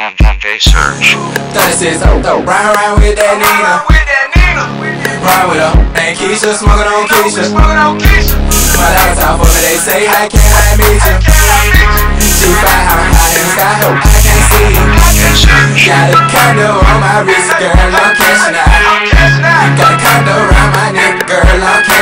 DJ Surge. 36 oh, throw round round with that Nina. Ride with her, and Keisha smoking on Keisha. My laptop for me, they say, how can I meet you? She fly high, high in the sky, hope I can't see you. Got a condo on my wrist, girl, I'm cashing out. Got a condo around my neck, girl, I'm cashing out.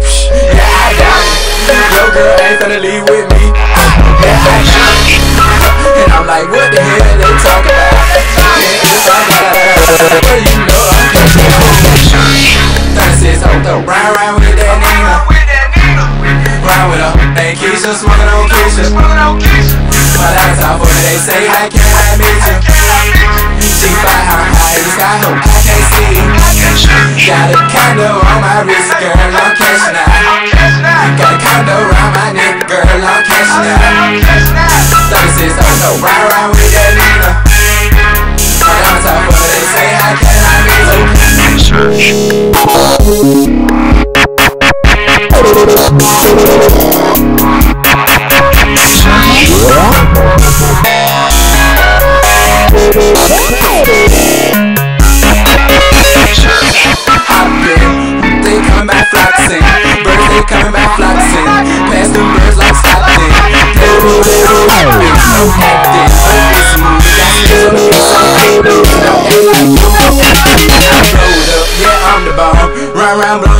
Me. Yeah, I doubt it. Your girl ain't finna leave with me. I. And I'm like, what the hell they talking about? Yeah, it's all about Well, you know I'm catching 36 oh, throw round round with that Nina. Round with her, and Keisha smoking on Keisha. My laptop for they say, how can I meet you? She fly high, high the sky, hope I can't see. Got a condo on my wrist, girl, I'm cashing out. Got a condo around my neck, girl, I'm cashing out. 36 throw round round with that Nina. My laptop for me, they say, how can I meet you? Surge. hopping.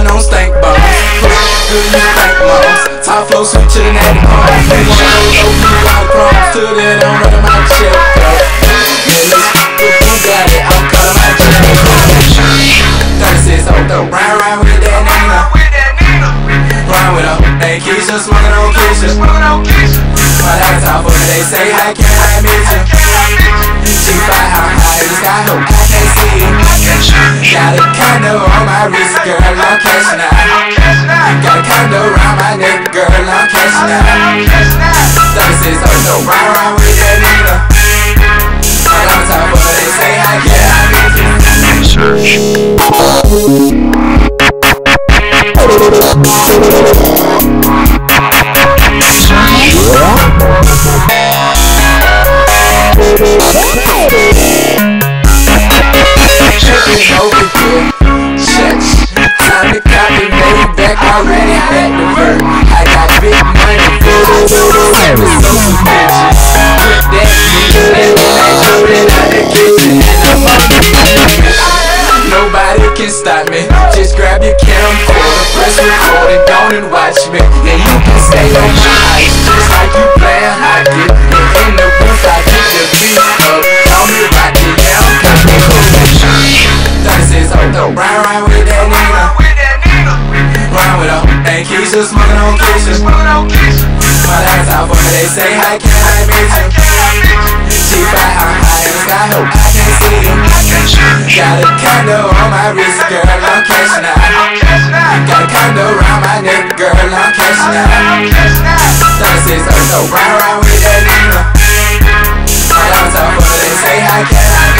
Around on stank bombs. Good you thank moms. Top flow suit to the natty palm. They wanna roll over you out crumbs. To the don't run my. Yeah, let's go. Got it. I'm calling my check. 36 oh, throw round round with that Nina. Round with her, and Keisha smoking on Keisha. My laptop me, they say, how can I meet you? She fly high, high in the sky, Got a condo on my wrist, girl, I'm. Got a condo around my neck, girl, I'm cashing out. 36 oh, throw round round with that. My laptop for me, they say, how can I meet already had the work. I got big money service so bitches. With that meat and then I out the kitchen and I'm mission. Nobody can stop me. Just grab your camcorder, press record and go and watch me. And you can stay on my ice just like you playing hockey. say hi, can I meet you? She fly, on high as I hope I can see you. Got a condo on my wrist, girl, I'm cashing out. Got a condo around my neck, girl, I'm cashing out. Sunset, so, so, round, round with that Nina. All I'm talking about is say hi, can I